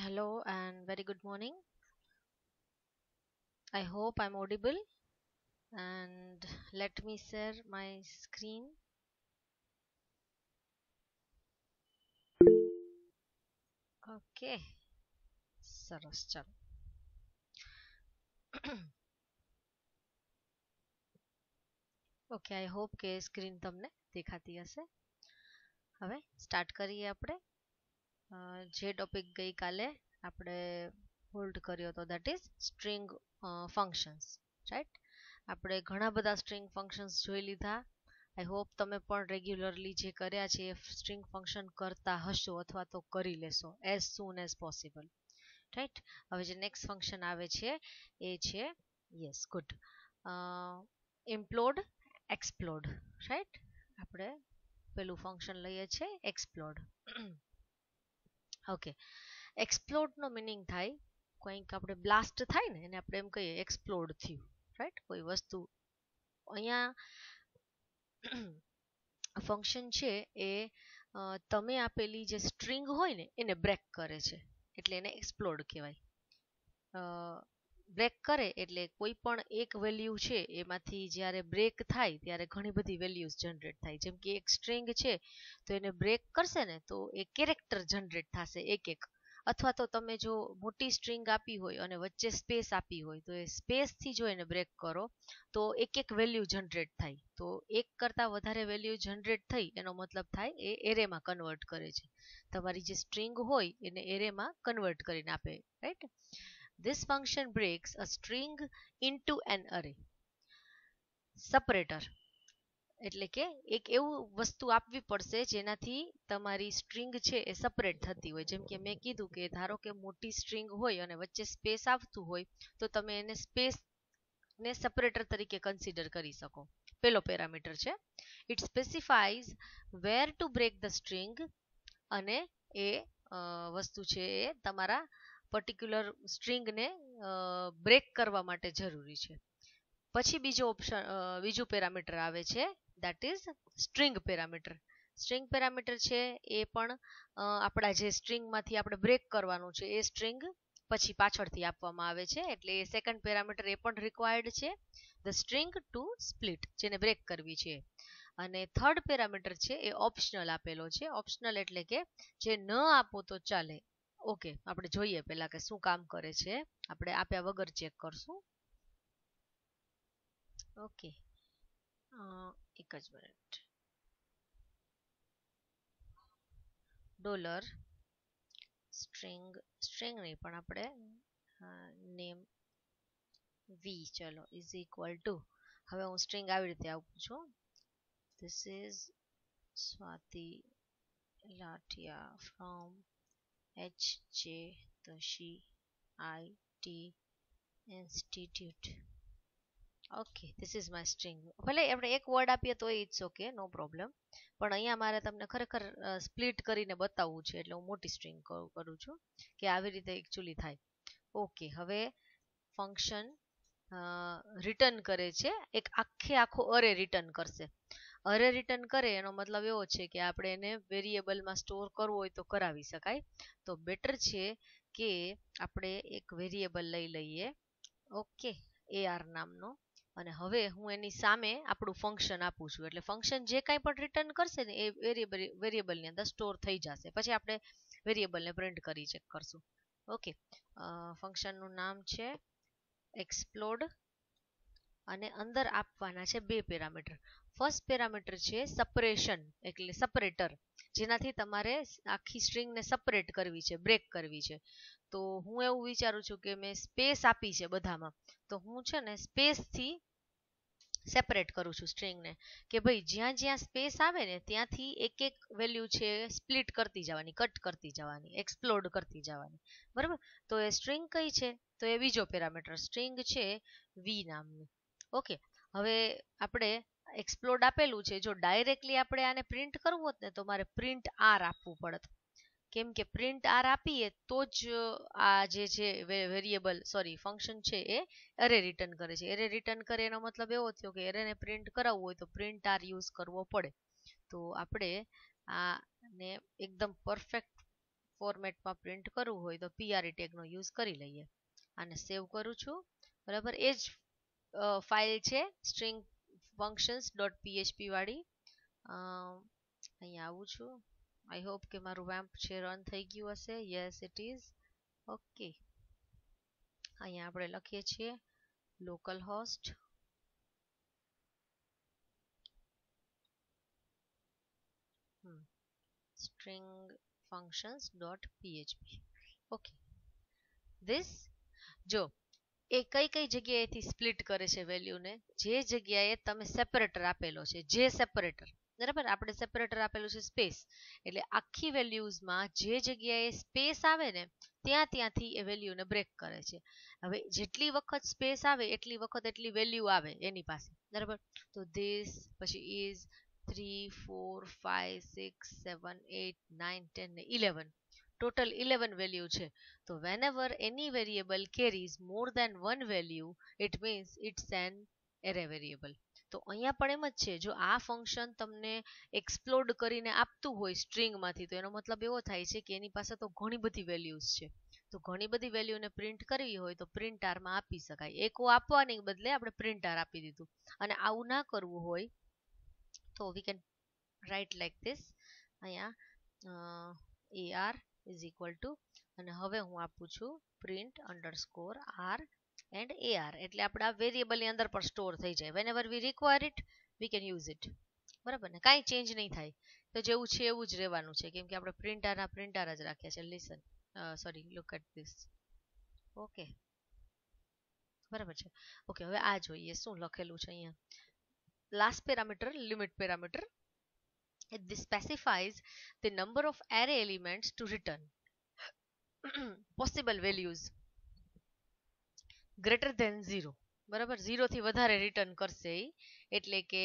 Hello and very good morning. I hope I'm audible and let me share my screen. Okay, સરસ ચાલો okay I hope કે screen તમને દેખાતી હશે હવે સ્ટાર્ટ કરીએ આપણે અ, જે ટોપિક ગઈકાલે આપણે હોલ્ડ કર્યો હતો that is string functions right આપણે ઘણા બધા સ્ટ્રિંગ ફંક્શન્સ જોઈ લીધા. આઈ હોપ તમે પણ રેગ્યુલરલી જે કર્યા છે એ સ્ટ્રિંગ ફંક્શન કરતા હશો અથવા તો કરી લેશો as soon as possible right હવે જે નેક્સ્ટ ફંક્શન આવે છે એ છે yes good implode explode right આપણે પેલું ફંક્શન લઈએ છીએ એક્સપ્લોડ ઓકે એક્સપ્લોડ નો મિનિંગ થાય, કંઈક આપણે બ્લાસ્ટ થાય ને, એને આપણે એમ કહીએ એક્સપ્લોડ થયું રાઈટ કોઈ વસ્તુ. અહીંયા ફંક્શન છે એ તમે આપેલી જે સ્ટ્રિંગ હોય ને, એને બ્રેક કરે છે. એટલે એને એક્સપ્લોડ કહેવાય. બ્રેક કરે એટલે કોઈ પણ એક વેલ્યુ છે, એમાંથી જ્યારે બ્રેક થાય ત્યારે ઘણી બધી values જનરેટ થાય. જેમ કે એક સ્ટ્રિંગ છે, તો એને બ્રેક કરશે ને, તો એ કેરેક્ટર જનરેટ થશે એક એક. અથવા તો તમે જો મોટી સ્ટ્રિંગ આપી હોય અને વચ્ચે સ્પેસ આપી હોય, તો એ સ્પેસથી જો એને બ્રેક કરો, તો એક એક વેલ્યુ જનરેટ થાય. તો એક કરતા વધારે વેલ્યુ જનરેટ થઈ, એનો મતલબ થાય એ એરેમાં કન્વર્ટ કરે છે. તમારી જે સ્ટ્રિંગ હોય એને એરેમાં કન્વર્ટ કરીને આપે right This function breaks a string into an array. Separator. એટલે કે એક એવું વસ્તુ આપવી પડશે જેનાથી તમારી સ્ટ્રિંગ છે એ સપરેટ થતી હોય. જેમ કે મેં કીધું કે ધારો કે મોટી સ્ટ્રિંગ હોય અને વચ્ચે સ્પેસ આવતું હોય, તો તમે એને સ્પેસ ને સપરેટર તરીકે કન્સિડર કરી શકો. પેલો પેરામીટર છે. It specifies where to break the string અને એ વસ્તુ છે એ તમારા પર્ટિક્યુલર સ્ટ્રિંગને બ્રેક કરવા માટે જરૂરી છે. પછી બીજો ઓપ્શન બીજું પેરામીટર આવે છે that is string parameter string parameter છે એ પણ આપણા જે સ્ટ્રિંગમાંથી આપણે બ્રેક કરવાનું છે, એ સ્ટ્રિંગ પછી પાછળથી આપવામાં આવે છે. એટલે એ સેકન્ડ પેરામીટર એ પણ રિક્વાયર્ડ છે ધ સ્ટ્રિંગ ટુ સ્પ્લિટ જેને બ્રેક કરવી છે. અને થર્ડ પેરામીટર છે એ ઓપ્શનલ આપેલો છે. ઓપ્શનલ એટલે કે, જે ન આપો તો ચાલે. ઓકે, આપણે જોઈએ પહેલા કે શું કામ કરે છે. આપણે આપ્યા વગર ચેક કરશું. ઓકે. એક જ મિનિટ. ડોલર, સ્ટ્રિંગ સ્ટ્રિંગ નહીં, પણ આપણે નેમ વી ચલો ઇઝ ઇક્વલ ટુ હવે હું સ્ટ્રિંગ આવી રીતે આપું છું. This is Swati Lathiya from H J Tashi I T institute okay this is my string ભલે આપણે એક વર્ડ આપીએ તો ઇટ્સ ઓકે નો પ્રોબ્લેમ પણ અહીંયા મારે તમને ખરેખર સ્પ્લિટ કરીને બતાવવું છે, એટલે હું મોટી સ્ટ્રિંગ કરું છું કે આવી રીતે એકચ્યુઅલી થાય. ઓકે હવે ફંક્શન રિટર્ન કરે છે. એક આખે આખો અરે રિટર્ન કરશે. અરે રિટર્ન કરે એનો મતલબ એવો છે કે આપણે એને વેરિયેબલમાં સ્ટોર કરવું હોય તો કરાવી શકાય. તો બેટર છે કે આપણે એક variable લઈ લઈએ. ઓકે એઆર નામનો. અને હવે હું એની સામે આપણું ફંક્શન આપું છું. એટલે ફંક્શન જે કાંઈ પણ રિટર્ન કરશે ને એ વેરિયેબલ વેરિયેબલની અંદર સ્ટોર થઈ જશે. પછી આપણે વેરિયેબલને પ્રિન્ટ કરી ચેક કરશું. ઓકે ફંક્શનનું નામ છે એક્સપ્લોડ અને અંદર આપવાના છે બે પેરામીટર. ફર્સ્ટ પેરામીટર છે સપરેશન એટલે સપરેટર જેનાથી તમારે આખી સ્ટ્રિંગને સપરેટ કરવી છે બ્રેક કરવી છે. તો હું એવું વિચારું છું કે મેં સ્પેસ આપી છે બધામાં. તો હું છે ને સ્પેસથી સેપરેટ કરું છું સ્ટ્રિંગને કે ભાઈ જ્યાં જ્યાં સ્પેસ આવે ને ત્યાંથી એક એક વેલ્યુ છે સ્પ્લિટ કરતી જવાની કટ કરતી જવાની એક્સપ્લોડ કરતી જવાની. બરાબર? તો એ સ્ટ્રિંગ કઈ છે? તો એ બીજો પેરામીટર. સ્ટ્રિંગ છે વી નામનું. ઓકે, હવે આપણે એક્સપ્લોડ આપેલું છે. જો ડાયરેક્ટલી આપણે આને પ્રિન્ટ કરવું હોત ને, તો મારે પ્રિન્ટ આર આપવું પડત. કેમ કે પ્રિન્ટ આર આપીએ તો જ આ જે છે વેરિયેબલ સોરી ફંક્શન છે એ એરે રિટર્ન કરે છે. એરે રિટર્ન કરે એનો મતલબ એવો થયો કે એરેને પ્રિન્ટ કરાવવું હોય તો પ્રિન્ટ આર યુઝ કરવો પડે. તો આપણે આને એકદમ પરફેક્ટ ફોર્મેટમાં પ્રિન્ટ કરવું હોય તો પીઆરઈ ટેગનો યુઝ કરી લઈએ. આને સેવ કરું છું. બરાબર? એ જ ફાઇલ છે સ્ટ્રિંગ ફંક્શન્સ ડોટ પીએચપી વાળી. અહીંયા આવું છું. આઈ હોપ કે મારું વેમ્પ છે રન થઈ ગયું હશે. યસ ઇટ ઇઝ ઓકે અહીંયા આપણે લખીએ છીએ local host string functions dot php. Okay this, જો એ કઈ કઈ જગ્યાએથી સ્પ્લિટ કરે છે વેલ્યુને જે જગ્યાએ તમે સેપરેટર આપેલો છે, જે સેપરેટર બરાબર? આપણે સેપરેટર આપેલું છે સ્પેસ એટલે આખી વેલ્યુઝમાં જે જગ્યાએ સ્પેસ આવે ને, ત્યાં ત્યાંથી એ વેલ્યુને બ્રેક કરે છે. હવે જેટલી વખત સ્પેસ આવે, એટલી વખત એટલી વેલ્યુ આવે એની પાસે. બરાબર? તો ધીસ પછી is three four five six seven eight nine ten ને ઇલેવન ટોટલ ઇલેવન વેલ્યુ છે. તો whenever any any carries more more one value it means it's an array variable તો અહીંયા પણ એમ જ છે, જો આ ફંક્શન તમને એક્સપ્લોડ કરીને આપતું હોય સ્ટ્રિંગમાંથી તો એનો મતલબ એવો થાય છે કે એની પાસે તો ઘણી બધી વેલ્યુઝ છે. તો ઘણી બધી વેલ્યુને પ્રિન્ટ કરવી હોય તો પ્રિન્ટ આરમાં આપી શકાય. એકો આપવાની બદલે આપણે પ્રિન્ટ આર આપી દીધું. અને આવું ના કરવું હોય તો we can write like this અહીંયા એ આર equal to, અને હવે હું આપું છું print underscore R and ar એટલે આપણે આ વેરિયેબલની અંદર પણ સ્ટોર થઈ જાય. Whenever we it, we can use it બરાબર ને? કાંઈ ચેન્જ નહીં થાય. તો જેવું છે એવું જ રહેવાનું છે. કેમ કે આપણે પ્રિન્ટારના પ્રિન્ટર જ રાખ્યા છે. Listen sorry look at this okay બરાબર છે? ઓકે હવે આ જોઈએ. શું લખેલું છે અહીંયા? Last parameter, limit parameter. This specifies the number of array elements to return. Possible values. Greater than 0 બરાબર? 0 થી વધારે રિટર્ન કરશે એટલે કે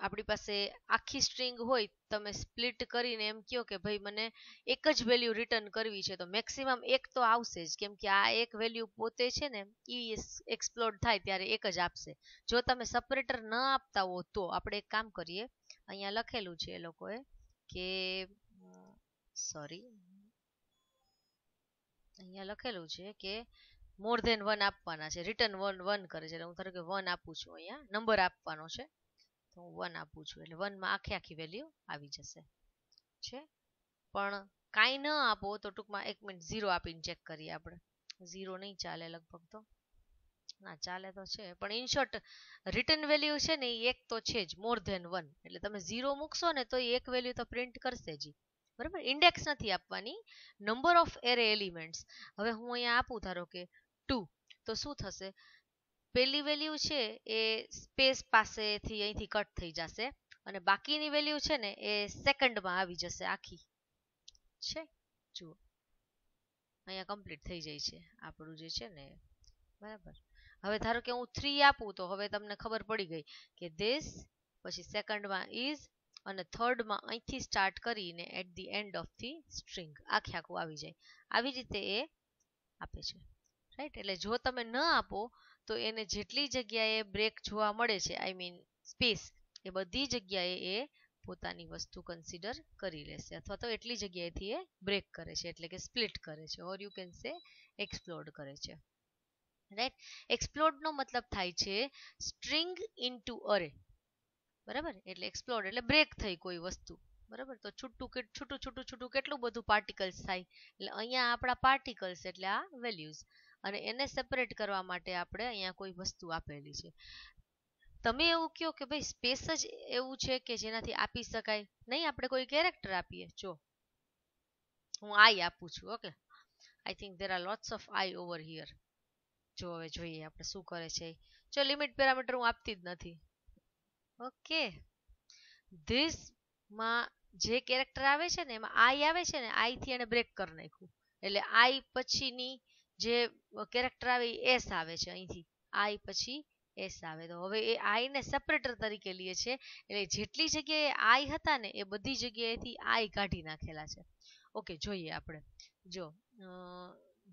આપણી પાસે આખી સ્ટ્રિંગ હોય, તમે સ્પ્લિટ કરીને એમ કહો કે ભાઈ મને એક જ વેલ્યુ રિટર્ન કરવી છે, તો મેક્સિમમ એક તો આવશે જ. કેમ કે આ એક વેલ્યુ પોતે છે ને એ એક્સપ્લોડ થાય ત્યારે એક જ આપશે. જો તમે સેપરેટર ન આપતા હો, તો આપણે એક કામ કરીએ. અહીંયા લખેલું છે એ લોકોએ કે સોરી અહીંયા લખેલું છે કે મોર ધેન વન આપવાના છે. રિટર્ન વન વન કરે છે. એટલે હું ધારો કે વન આપું છું અહીંયા. નંબર આપવાનો છે. તો હું વન આપું છું. એટલે વનમાં આખી આખી વેલ્યુ આવી જશે. છે? પણ કાંઈ ન આપો તો ટૂંકમાં એક મિનિટ ઝીરો આપીને ચેક કરીએ આપણે. ઝીરો નહીં ચાલે લગભગ તો. ના, ચાલે તો છે. પણ ઇનશોર્ટ રિટર્ન વેલ્યુ છે ને એ એક તો છે જ મોર ધેન વન એટલે તમે ઝીરો મૂકશો ને તો એક વેલ્યુ તો પ્રિન્ટ કરશે જ બરાબર? ઇન્ડેક્સ નથી આપવાની. નંબર ઓફ એરે એલિમેન્ટ્સ હવે હું અહીંયા આપું, ધારો કે ટુ તો શું થશે? પહેલી વેલ્યુ છે એ સ્પેસ પાસેથી અહીંથી કટ થઈ જશે અને બાકીની વેલ્યુ છે ને એ સેકન્ડમાં આવી જશે, આખી. છે? જુઓ. અહીંયા કમ્પ્લીટ થઈ જાય છે. આપણું જે છે ને, બરાબર? હવે ધારો કે હું થ્રી આપું તો હવે તમને ખબર પડી ગઈ કે this પછી સેકન્ડમાં ઇઝ અને થર્ડમાં અહીંથી સ્ટાર્ટ કરીને at the end of the string આખે આખું આવી જાય. આવી રીતે એ આપે છે. રાઈટ એટલે જો તમે ન આપો તો એને જેટલી જગ્યાએ બ્રેક જોવા મળે છે આઈ મીન સ્પેસ એ બધી જગ્યાએ એ પોતાની વસ્તુ કન્સિડર કરી લેશે. અથવા તો એટલી જગ્યાએથી એ બ્રેક કરે છે, એટલે કે સ્પ્લિટ કરે છે or you can say explode કરે છે. રાઈટ એક્સપ્લોડ નો મતલબ થાય છે સ્ટ્રિંગ ઇનટુ અરે બરાબર? એટલે એક્સપ્લોડ એટલે બ્રેક થઈ કોઈ વસ્તુ. બરાબર? તો છૂટું છૂટું છૂટું છૂટું કેટલું બધું પાર્ટિકલ્સ થાય? એટલે અહીંયા આપણા પાર્ટિકલ્સ એટલે આ વેલ્યુઝ અને એને સેપરેટ કરવા માટે આપણે અહીંયા કોઈ વસ્તુ આપેલી છે. તમે એવું કહો કે ભાઈ સ્પેસ જ એવું છે કે જેનાથી આપી શકાય? નહીં, આપણે કોઈ કેરેક્ટર આપીએ. જો. હું આઈ આપું છું okay I think there are lots of I over here જો હવે જોઈએ આપણે શું કરે છે જો લિમિટ પેરામીટર હું આપતી જ નથી. ઓકે ધીસમાં જે કેરેક્ટર આવે છે ને, એમાં આઈ આવે છે ને આઈ થી એને બ્રેક કરી નાખ્યું. એટલે આઈ પછીની જે કેરેક્ટર આવે એસ આવે છે અહીંથી. આઈ પછી એસ આવે. તો હવે એ આઈ ને સેપરેટર તરીકે લઈએ છે. એટલે જેટલી જગ્યાએ આઈ હતા ને, એ બધી જગ્યાએથી આઈ કાઢી નાખેલા છે. ઓકે જોઈએ આપણે. જો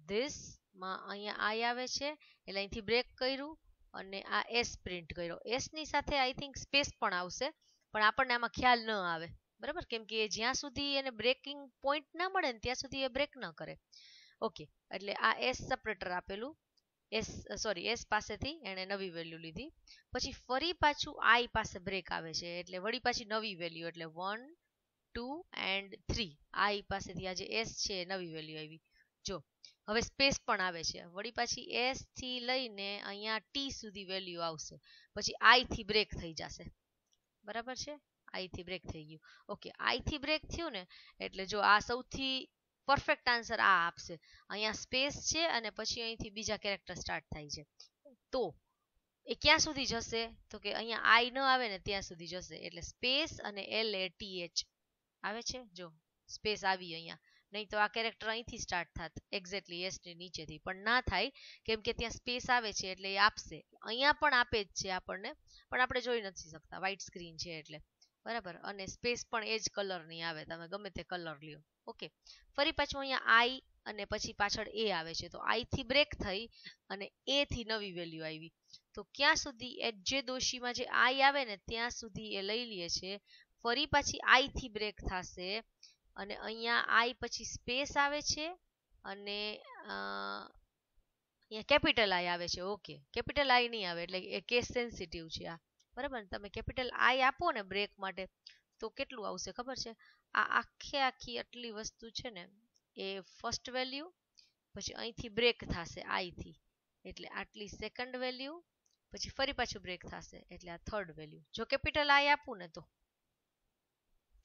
ધીસ માં અહીંયા આઈ આવે છે. એટલે અહીંથી બ્રેક કર્યું અને આ એસ પ્રિન્ટ કર્યો. એસની સાથે આઈ થિંક સ્પેસ પણ આવશે, પણ આપણને આમાં ખ્યાલ ન આવે. બરાબર? કેમ કે જ્યાં સુધી એને બ્રેકિંગ પોઈન્ટ ના મળે ને ત્યાં સુધી એ બ્રેક ન કરે. ઓકે એટલે આ એસ સપરેટર આપેલું. એસ સોરી એસ પાસેથી એણે નવી વેલ્યુ લીધી. પછી ફરી પાછું આઈ પાસે બ્રેક આવે છે. એટલે વળી પાછી નવી વેલ્યુ એટલે one two and three I પાસેથી આ જે એસ છે નવી વેલ્યુ આવી. જો હવે સ્પેસ પણ આવે છે. વળી પાછી એસથી લઈને અહીંયા ટી સુધી વેલ્યુ આવશે. પછી આઈ થી બ્રેક થઈ જશે. બરાબર છે? આઈ થી બ્રેક થઈ ગયું. ઓકે આઈ થી બ્રેક થયું ને, એટલે જો આ સૌથી પરફેક્ટ આન્સર આ આપશે. અહીંયા સ્પેસ છે અને પછી અહીંથી બીજા કેરેક્ટર સ્ટાર્ટ થાય છે. તો, એ ક્યાં સુધી જશે? તો કે અહીંયા આઈ ન આવે ને ત્યાં સુધી જશે. એટલે સ્પેસ અને એલ એ ટી એચ આવે છે? જો સ્પેસ આવી અહીંયા. નહીં તો આ કેરેક્ટર અહીંથી સ્ટાર્ટ થાત. એક્ઝેક્ટલી એસની નીચેથી. પણ ના થાય, કેમ કે ત્યાં સ્પેસ આવે છે એટલે એ આપશે. અહીંયા પણ આપે જ છે આપણને, પણ આપણે જોઈ નથી શકતા. વ્હાઇટ સ્ક્રીન છે એટલે. બરાબર? અને સ્પેસ પણ એ જ કલરની આવે. તમે ગમે તે કલર લ્યો. ઓકે ફરી પાછું અહીંયા આઈ અને પછી પાછળ એ આવે છે. તો આઈ થી બ્રેક થઈ અને એ થી નવી વેલ્યુ આવી. તો ક્યાં સુધી એ જે દોશીમાં જે આઈ આવે ને, ત્યાં સુધી એ લઈ લે છે. ફરી પાછી આઈ થી બ્રેક થશે. અને અહીંયા આઈ પછી સ્પેસ આવે છે અને અહીંયા કેપિટલ આઈ આવે છે ઓકે કેપિટલ આઈ નહીં આવે, એટલે એ કેસ સેન્સિટિવ છે આ. બરાબર ને? તમે કેપિટલ આઈ આપો ને બ્રેક માટે, તો કેટલું આવશે ખબર છે? આ આખે આખી આટલી વસ્તુ છે ને, એ ફર્સ્ટ વેલ્યુ પછી અહીંથી બ્રેક થશે આઈથી એટલે આટલી સેકન્ડ વેલ્યુ પછી ફરી પાછું બ્રેક થશે, એટલે આ થર્ડ વેલ્યુ જો કેપિટલ આઈ આપું ને તો.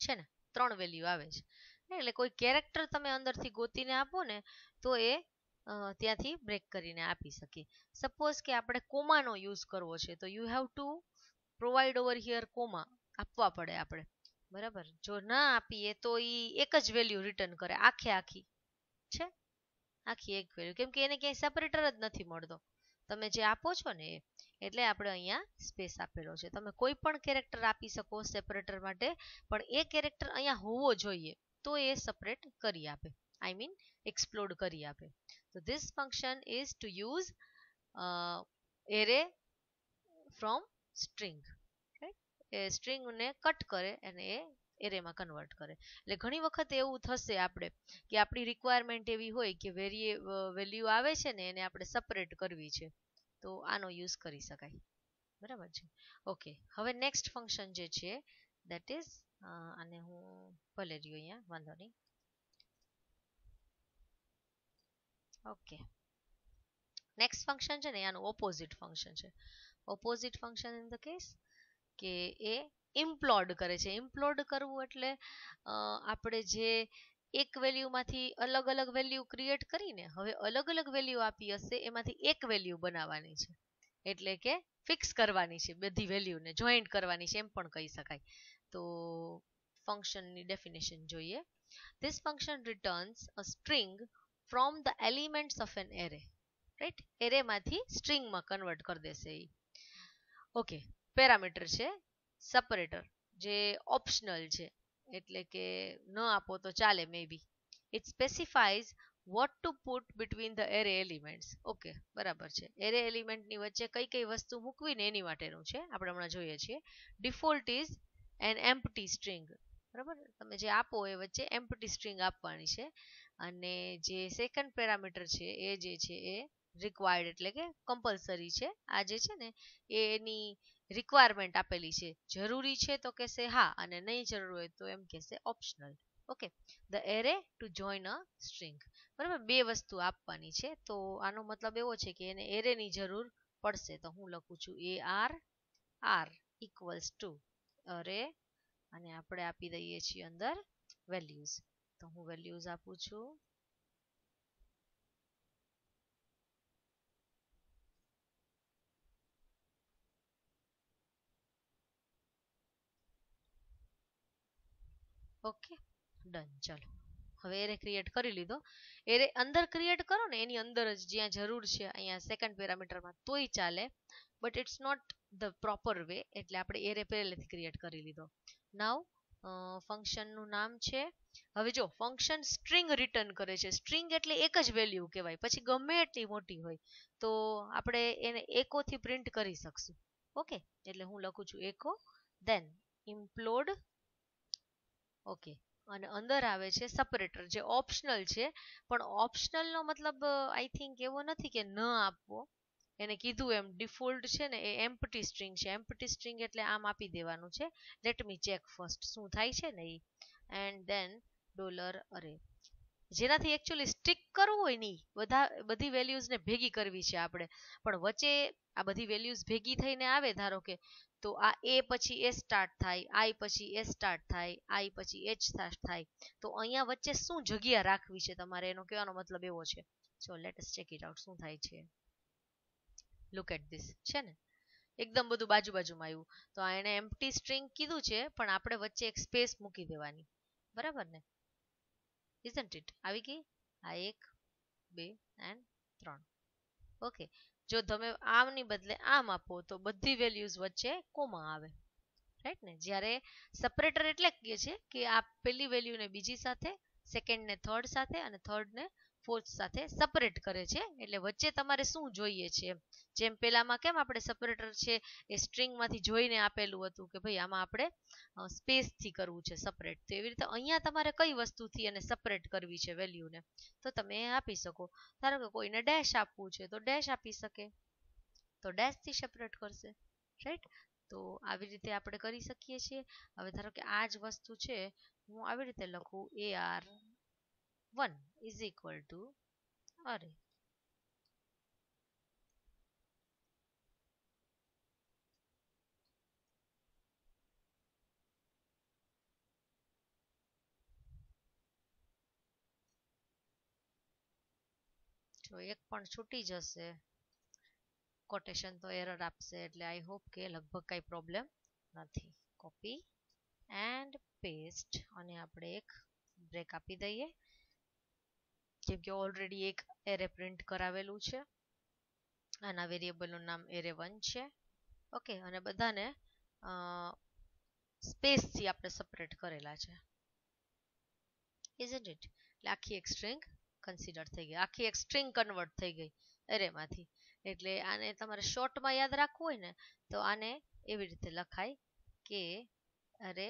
છે ને? ત્રણ વેલ્યુ આવે છે. એટલે કોઈ કેરેક્ટર તમે અંદરથી ગોતીને આપો ને, તો એ ત્યાંથી બ્રેક કરીને આપી શકીએ સપોઝ કે આપણે કોમાનો યુઝ કરવો છે, તો you have to provide over here comma. આપવા પડે આપણે. બરાબર? જો ના આપીએ, તો એ એક જ વેલ્યુ રિટર્ન કરે. આખે આખી. છે? આખી એક વેલ્યુ. કેમ કે એને ક્યાંય સેપરેટર જ નથી મળતો. તમે જે આપો છો ને એ. એટલે આપણે અહીંયા સ્પેસ આપેલો છે. તમે કોઈ પણ કેરેક્ટર આપી શકો સેપરેટર માટે, પણ એ કેરેક્ટર અહીંયા હોવો જોઈએ તો એ સેપરેટ કરી આપે. આઈ મીન એક્સપ્લોડ કરી આપે. તો this function is to use array from string એ સ્ટ્રિંગને કટ કરે અને એ એરેમાં કન્વર્ટ કરે. એટલે ઘણી વખત એવું થશે આપણે કે આપણી રિક્વાયરમેન્ટ એવી હોય કે વેરીએ વેલ્યુ આવે છે ને એને આપણે સપરેટ કરવી છે. તો આનો યુઝ કરી શકાય. બરાબર છે? ઓકે હવે નેક્સ્ટ ફંક્શન જે છે દેટ ઇઝ અને હું ભલે રહ્યું અહીંયા, વાંધો નહીં. ઓકે નેક્સ્ટ ફંક્શન છે ને, આનું ઓપોઝિટ ફંક્શન છે. Opposite function in the case કે એ ઇમ્પ્લોડ કરે છે. ઇમ્પ્લોડ કરવું એટલે આપણે જે એક વેલ્યુમાંથી અલગ અલગ વેલ્યુ ક્રિએટ કરીને હવે અલગ અલગ વેલ્યુ આપી હશે, એમાંથી એક વેલ્યુ બનાવવાની છે. એટલે કે ફિક્સ કરવાની છે, બધી વેલ્યુને જોઈન્ટ કરવાની છે, એમ પણ કહી શકાય. તો ફંક્શનની ડેફિનેશન જોઈએ. This function returns a string from the elements of an array right એરેમાંથી સ્ટ્રિંગમાં કન્વર્ટ કરી દેશે એ ઓકે પેરામીટર છે. સપરેટર જે ઓપ્શનલ છે. એટલે કે ન આપો તો ચાલે may be it specifies what to put between the array elements okay બરાબર છે. એરે એલિમેન્ટની વચ્ચે કઈ કઈ વસ્તુ મૂકવી ને એની માટેનું છે, આપણે હમણાં જોઈએ છીએ. Default is an empty string બરાબર? તમે જે આપો એ વચ્ચે એમ્પટી સ્ટ્રિંગ આપવાની છે. અને જે સેકન્ડ પેરામીટર છે, એ જે છે, એ રિક્વાયર્ડ એટલે કે કમ્પલસરી છે. આ જે છે ને એની રિક્વાયરમેન્ટ આપેલી છે. જરૂરી છે તો કહેશે હા અને નહીં જરૂર હોય તો એમ કહેશે optional okay the array to join a string બરાબર? બે વસ્તુ આપવાની છે. તો આનો મતલબ એવો છે કે એને એરેની જરૂર પડશે. તો હું લખું છું આર આર ઇક્વલ્સ ટુ અરે અને આપણે આપી દઈએ છીએ અંદર વેલ્યુઝ તો હું વેલ્યુઝ આપું છું. ઓકે ડન ચાલો. હવે એરે ક્રિએટ કરી લીધો. એરે અંદર ક્રિએટ કરો ને, એની અંદર જ જ્યાં જરૂર છે, અહીંયા સેકન્ડ પેરામીટરમાં તોય ચાલે. But it's not the proper way એટલે આપણે એરે પહેલેથી ક્રિએટ કરી લીધો. નાવ ફંક્શનનું નામ છે, હવે જો ફંક્શન સ્ટ્રિંગ રિટર્ન કરે છે. સ્ટ્રિંગ એટલે એક જ વેલ્યુ કહેવાય. પછી ગમે એટલી મોટી હોય, તો આપણે એને એકોથી પ્રિન્ટ કરી શકશું. ઓકે એટલે હું લખું છું એકો દેન ઇમ્પ્લોડ ઓકે. અને અંદર આવે છે સેપરેટર જે ઓપ્શનલ છે. પણ ઓપ્શનલનો મતલબ આઈ થિંક એવો નથી કે ન આપવો. એને કીધું એમ ડિફોલ્ટ છે ને એ એમ્પટી સ્ટ્રિંગ છે. એમ્પટી સ્ટ્રીંગ એટલે આમ આપી દેવાનું છે. લેટ મી ચેક ફર્સ્ટ શું થાય છે ને એ એન્ડ ધેન ડોલર અરે જેનાથી એકચ્યુઅલી સ્ટિક કરવું હોય નહીં બધા, બધી વેલ્યુઝને ભેગી કરવી છે આપણે. પણ વચ્ચે આ બધી વેલ્યુઝ ભેગી થઈને આવે, ધારો કે તો આ એ પછી એ સ્ટાર્ટ થાય, આઈ પછી એ સ્ટાર્ટ થાય, આઈ પછી એચ સ્ટાર્ટ થાય. તો અહીંયા વચ્ચે શું જગ્યા રાખવી છે તમારે? એનો કહેવાનો મતલબ એવો છે. So let us check it out શું થાય છે? લુક એટ ધીસ છે ને? એકદમ બધું બાજુ બાજુમાં આવ્યું. તો આ એને એમ્પટી સ્ટ્રિંગ કીધું છે, પણ આપણે વચ્ચે એક સ્પેસ મૂકી દેવાની. બરાબર ને? ઇઝન્ટ ઇટ આવી ગઈ? આ એક, બે એન્ડ ત્રણ. ઓકે જો તમે આમની બદલે આમ આપો, તો બધી વેલ્યુઝ વચ્ચે કોમા આવે. રાઈટ ને? જ્યારે સેપરેટર એટલે કહીએ છે કે આ પહેલી વેલ્યુને બીજી સાથે સેકન્ડ ને થર્ડ સાથે, અને થર્ડ ને ફોર્થ સાથે સપરેટ કરે છે. એટલે વચ્ચે તમારે શું જોઈએ છે? જેમ પેલામાં કેમ આપણે separator છે એ string માંથી જોઈને આપેલું હતું કે ભાઈ આમાં આપણે space થી કરવું છે separate. તો એવી રીતે અહીંયા તમારે કઈ વસ્તુથી એને separate કરવી છે value ને? તો તમે આપી શકો. ધારો કે કોઈને dash આપવું છે, તો dash આપી શકે. તો dash થી separate કરશે, right? તો આવી રીતે આપણે કરી શકીએ છીએ. હવે ધારો કે આ જ વસ્તુ છે, હું આવી રીતે લખું ar one is equal to array तो एक छूटी जैसे कोटेशन तो एरर आपसे आई होप के लगभग कई प्रॉब्लम नहीं कॉपी एंड पेस्ट अने एक ब्रेक आपी दी કેમ કે ઓલરેડી એક એરે પ્રિન્ટ કરાવેલું છે. આના વેરિયેબલનું નામ એરે વન છે. ઓકે અને બધાને સ્પેસથી આપણે સપરેટ કરેલા છે. ઇઝન્ટ ઇટ એટલે આખી એક સ્ટ્રિંગ કન્સિડર થઈ ગઈ. આખી એક સ્ટ્રિંગ કન્વર્ટ થઈ ગઈ એરેમાંથી એટલે આને તમારે શોર્ટમાં યાદ રાખવું હોય ને, તો આને એવી રીતે લખાય કે અરે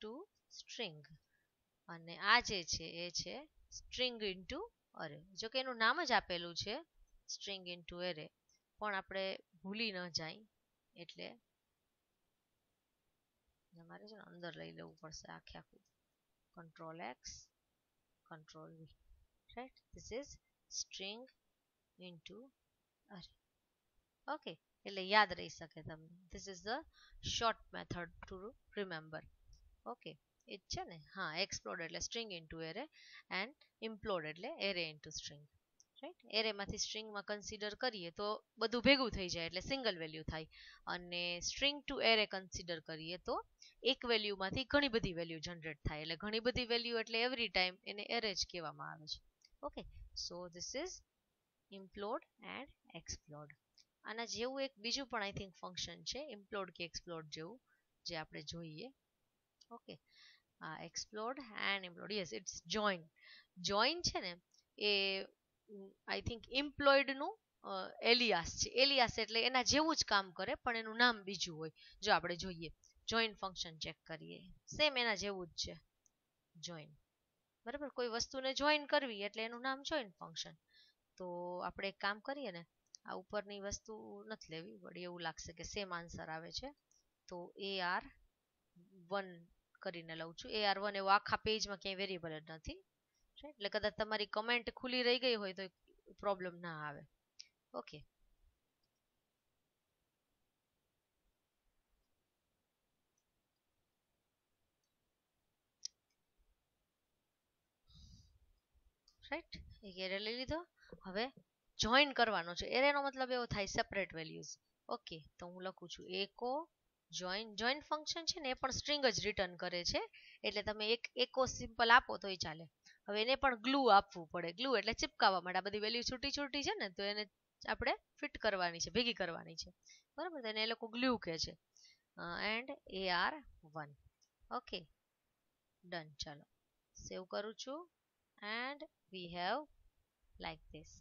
ટુ સ્ટ્રિંગ અને આ જે છે, એ છે સ્ટ્રિંગ ઇન્ટુ અરે જો કે એનું નામ જ આપેલું છે સ્ટ્રિંગ ઇન્ટુ એરે પણ આપણે ભૂલી ન જાય એટલે તમારે છે ને અંદર લઈ લેવું પડશે આખે આખું control x control v right this is string into array okay એટલે યાદ રહી શકે તમને this is the short method to remember okay એ છે ને? હા, explode એટલે string into array and implode એટલે array into string. રાઈટ એરેમાંથી સ્ટ્રિંગમાં કન્સિડર કરીએ તો બધું ભેગું થઈ જાય એટલે સિંગલ વેલ્યુ થાય. અને સ્ટ્રિંગ ટુ એરે કન્સિડર કરીએ તો એક વેલ્યુમાંથી ઘણી બધી વેલ્યુ જનરેટ થાય. એટલે ઘણી બધી વેલ્યુ એટલે એવરી ટાઈમ એને એરે જ કહેવામાં આવે છે. Okay so this is implode and explode આના જેવું એક બીજું પણ આઈ થિંક ફંક્શન છે ઇમ્પ્લોડ કે એક્સપ્લોડ જેવું, જે આપણે જોઈએ. ઓકે આ explode and implode yes it's join join છે ને, એ આઈ થિંક ઇમ્પ્લોયડનું એલિયાસ છે. એલિયાસ એટલે એના જેવું જ કામ કરે, પણ એનું નામ બીજું હોય. જો આપણે જોઈએ જોઈન ફંક્શન ચેક કરીએ સેમ એના જેવું જ છે. જોઈન બરાબર? કોઈ વસ્તુને જોઈન કરવી એટલે એનું નામ જોઈન ફંક્શન તો આપણે એક કામ કરીએ ને, આ ઉપરની વસ્તુ નથી લેવી, વળી એવું લાગશે કે સેમ આન્સર આવે છે. તો એ આર વન કરીને લઉં છું. એ આર વન એવો આખા પેજમાં ક્યાંય વેરિયેબલ જ નથી. એટલે કદાચ તમારી કમેન્ટ ખુલી રહી ગઈ હોય તો પ્રોબ્લેમ ના આવે. ઓકે રાઈટ એક એરે લઈ લીધો. હવે જોઈન કરવાનો છે. એરેનો મતલબ એવો થાય સેપરેટ વેલ્યુઝ ઓકે તો હું લખું છું. એકો જોઈન જોઈન ફંક્શન છે ને એ પણ સ્ટ્રિંગ જ રિટર્ન કરે છે. એટલે તમે એક, એકો સિમ્પલ આપો તોય ચાલે. હવે એને પણ ગ્લુ આપવું પડે. ગ્લુ એટલે ચિપકાવવા માટે આ બધી વેલ્યુ છૂટી છૂટી છે ને તો એને આપણે ફિટ કરવાની છે, ભેગી કરવાની છે. બરાબર? તો એને એ લોકો ગ્લુ કહે છે. And A R one okay done ચાલો. સેવ કરું છું. And we have like this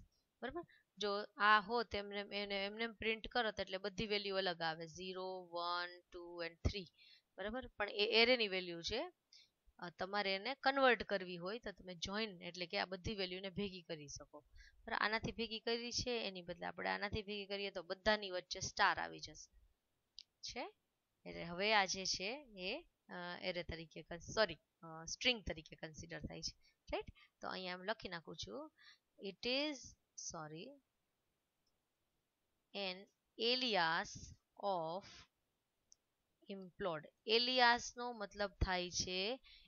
બરાબર? જો આ હોત એમને, એને, એમને print કરત એટલે બધી વેલ્યુ અલગ આવે. Zero one two and three. બરાબર? પણ એ એરેની વેલ્યુ છે. તમારે એને કન્વર્ટ કરવી હોય તો તમે જોઈન એટલે કે આ બધી વેલ્યુને ભેગી કરી શકો. પણ આનાથી ભેગી કરી છે, એની બદલે આપણે આનાથી ભેગી કરીએ તો બધાની વચ્ચે સ્ટાર આવી જશે. છે? એટલે હવે આ જે છે એ એરે તરીકે સોરી સ્ટ્રિંગ તરીકે કન્સિડર થાય છે. રાઈટ તો અહીંયા હું લખી નાખું છું. It is sorry an alias of implode alias નો મતલબ થાય છે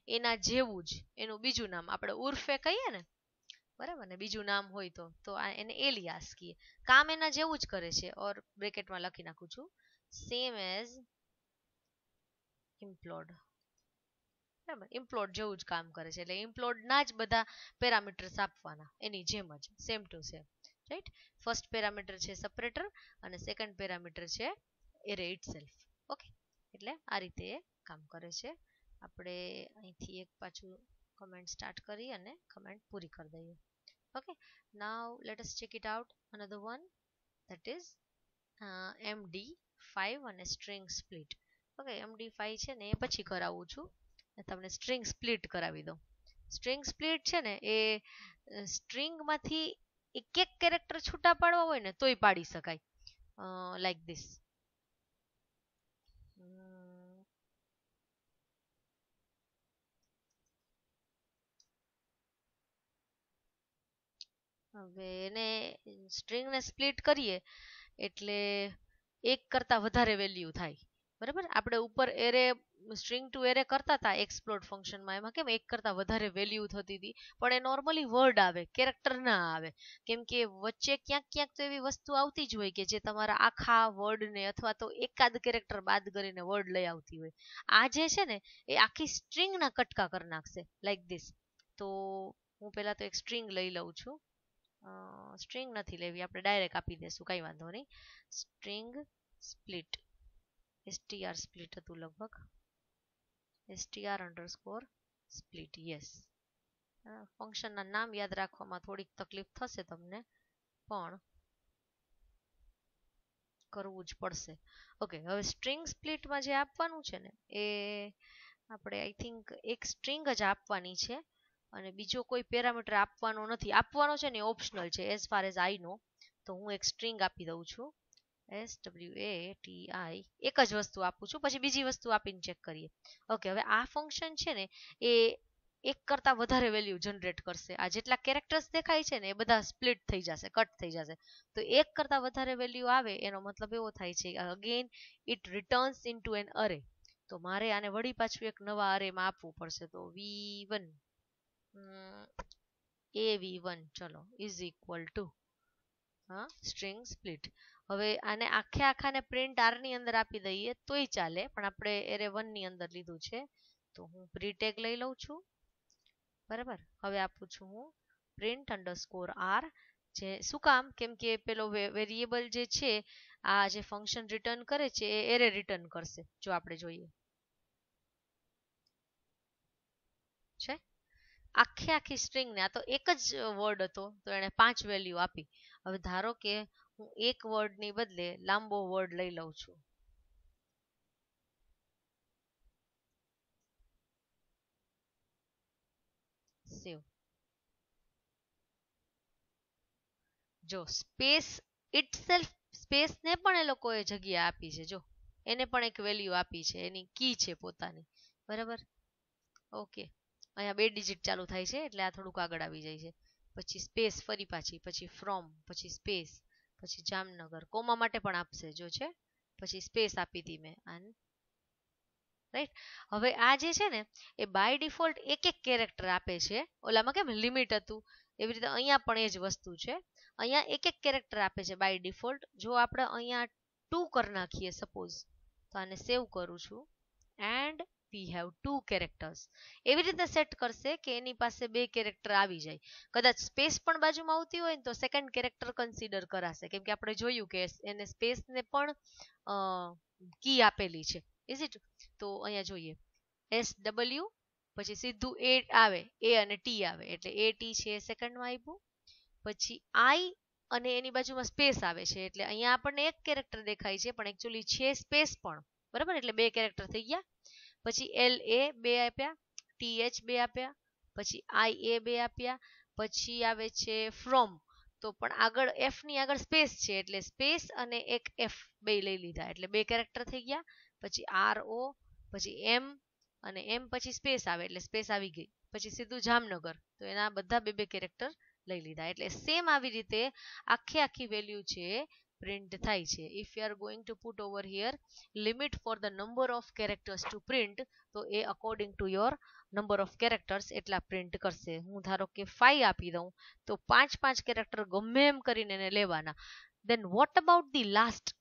એના જેવું જ. એનું બીજું નામ આપણે ઉર્ફે કહીએ ને, બરાબર ને? બીજું નામ હોય તો તો આ એને એલિયાસ કહીએ. કામ એના જેવું જ કરે છે ઓર બ્રેકેટમાં લખી નાખું છું. સેમ એઝ ઇમ્પ્લોડ બરાબર implode જેવું જ કામ કરે છે. એટલે ઇમ્પ્લોડના જ બધા પેરામીટર્સ આપવાના. એની જેમ જ same to same right? First parameter છે separator અને સેકન્ડ પેરામીટર છે એરે itself. ઓકે એટલે આ રીતે કામ કરે છે. આપણે અહીંથી એક પાછું કમેન્ટ સ્ટાર્ટ કરી અને કમેન્ટ પૂરી કરી દઈએ. Okay now let us check it out another one that is uh, md5 અને string split. ઓકે md5 છે ને એ પછી કરાવું છું. તમને string split કરાવી દઉં. string split છે ને એ string માંથી એક એક કેરેક્ટર છૂટા પાડવા હોય ને તોય પાડી શકાય. લાઈક ધીસ હવે એને સ્ટ્રિંગને સ્પ્લિટ કરીએ એટલે એક કરતા વધારે વેલ્યુ થાય. બરાબર? આપણે ઉપર એરે સ્ટ્રિંગ ટુ એરે કરતા હતા એક્સપ્લોર ફંક્શનમાં એમાં કેમ? એક કરતા વધારે વેલ્યુ થતી હતી. પણ એ નોર્મલી વર્ડ આવે કેરેક્ટર ના આવે. કેમ કે વચ્ચે ક્યાંક ક્યાંક તો એવી વસ્તુ આવતી જ હોય કે જે તમારા આખા વર્ડને અથવા તો એકાદ કેરેક્ટર બાદ કરીને વર્ડ લઈ આવતી હોય. આ જે છે ને, એ આખી સ્ટ્રિંગના કટકા કરી નાખશે લાઈક ધીસ તો હું પહેલા તો એક સ્ટ્રિંગ લઈ લઉં છું. સ્ટ્રિંગ નથી લેવી, આપણે ડાયરેક્ટ આપી દેશું, કાંઈ વાંધો નહીં. સ્ટ્રિંગ સ્પ્લિટ એસટીઆર સ્પ્લિટ હતું લગભગ. એસટીઆર અંડરસ્કોર સ્પ્લિટ યસ ફંક્શનના નામ યાદ રાખવામાં થોડીક તકલીફ થશે તમને, પણ કરવું જ પડશે. ઓકે હવે સ્ટ્રિંગ સ્પ્લિટમાં જે આપવાનું છે ને, એ આપણે આઈ થિંક એક સ્ટ્રિંગ જ આપવાની છે, અને બીજો કોઈ પેરામીટર આપવાનો નથી. આપવાનો છે ને ઓપ્શનલ છે as far as I know તો હું એક સ્ટ્રિંગ આપી દઉં છું. S w a t i, એક જ વસ્તુ આપું છું, પછી બીજી વસ્તુ આપીને ચેક કરીએ. ઓકે હવે આ ફંક્શન છે ને, એ એક કરતા વધારે વેલ્યુ જનરેટ કરશે. આ જેટલા કેરેક્ટર્સ દેખાય છે ને, એ બધા સ્પ્લિટ થઈ જશે કટ થઈ જશે. તો એક કરતા વધારે વેલ્યુ આવે, એનો મતલબ એવો થાય છે again it returns into an array તો મારે આને વળી પાછું એક નવા અરેમાં આપવું પડશે. તો વી વન એ વી વન ચલો ઇઝ ઇક્વલ ટુ હા સ્ટ્રિંગ સ્પ્લિટ હવે આને આખે આખાને પ્રિન્ટ r ની અંદર આપી દઈએ, તોય ચાલે, પણ આપણે એરે one ની અંદર લીધું છે. તો હું પ્રીટેગ લઈ લઉં છું. બરાબર? હવે આપું છું હું પ્રિન્ટ અંડરસ્કોર આર જે શું કામ? કેમ કે પેલો variable જે છે, આ જે ફંક્શન રિટર્ન કરે છે, એ એરે રિટર્ન કરશે, જો આપણે જોઈએ. છે? આખે આખી સ્ટ્રિંગ ને, આ તો એક જ વર્ડ હતો, તો એને પાંચ વેલ્યુ આપી. હવે ધારો કે હું એક વર્ડની બદલે લાંબો વર્ડ લઈ લઉં છું. સેવ જો સ્પેસ ઇટસેલ્ફ સ્પેસ ને પણ એ લોકોએ જગ્યા આપી છે, જો. એને પણ એક વેલ્યુ આપી છે, એની કી છે પોતાની. બરાબર? ઓકે અહીંયા બે ડિજિટ ચાલુ થાય છે, એટલે આ થોડુંક આગળ આવી જાય છે. પછી સ્પેસ ફરી પાછી, પછી ફ્રોમ પછી સ્પેસ પછી જામનગર. કોમા માટે પણ આપશે, જો છે. પછી સ્પેસ આપી હતી મેં, આન. રાઈટ હવે આ જે છે ને, એ બાય ડિફોલ્ટ એક એક કેરેક્ટર આપે છે. ઓલામાં કેમ લિમિટ હતું? એવી રીતે અહીંયા પણ એ જ વસ્તુ છે. અહીંયા એક એક કેરેક્ટર આપે છે બાય ડિફોલ્ટ જો આપણે અહીંયા ટુ કરી નાખીએ સપોઝ તો આને સેવ કરું છું. And we have two characters એવી રીતે સેટ કરશે કે એની પાસે બે કેરેક્ટર આવી જાય. કદાચ સ્પેસ પણ બાજુમાં આવતી હોય ને તો સેકન્ડ કેરેક્ટર કન્સિડર કરાશે. કેમ કે આપણે જોયું કે એને સ્પેસને પણ કી આપેલી છે. ઇઝ ઇટ તો અહીંયા જોઈએ. એસ ડબલ્યુ પછી સીધું એ આવે. એ અને ટી આવે. એટલે ટી છે સેકન્ડમાં આપ્યું. પછી આઈ અને એની બાજુમાં સ્પેસ આવે છે. એટલે અહીંયા આપણને એક કેરેક્ટર દેખાય છે, પણ એકચ્યુઅલી છે સ્પેસ પણ. બરાબર? એટલે બે કેરેક્ટર થઈ ગયા. પછી એલ એ બે આપ્યા ટીએચ બે આપ્યા, પછી આઈ એ બે આપ્યા, પછી આવે છે ફ્રોમ તો પણ આગળ એફની આગળ સ્પેસ છે, એટલે સ્પેસ અને એક એફ બે લઈ લીધા, એટલે બે કેરેક્ટર થઈ ગયા, પછી આર ઓ પછી એમ અને એમ પછી સ્પેસ આવે, એટલે સ્પેસ આવી ગઈ. પછી સીધું જામનગર, તો એના બધા બે બે કેરેક્ટર લઈ લીધા, એટલે સેમ આવી રીતે આખી આખી વેલ્યુ છે પ્રિન્ટ થાય છે. If you are going to put over here limit for the number of characters to print તો એ according to your number of characters એટલા પ્રિન્ટ કરશે. હું ધારો કે ફાઈવ આપી દઉં, તો પાંચ પાંચ કેરેક્ટર ગમે એમ કરીને એને લેવાના. Then what about the last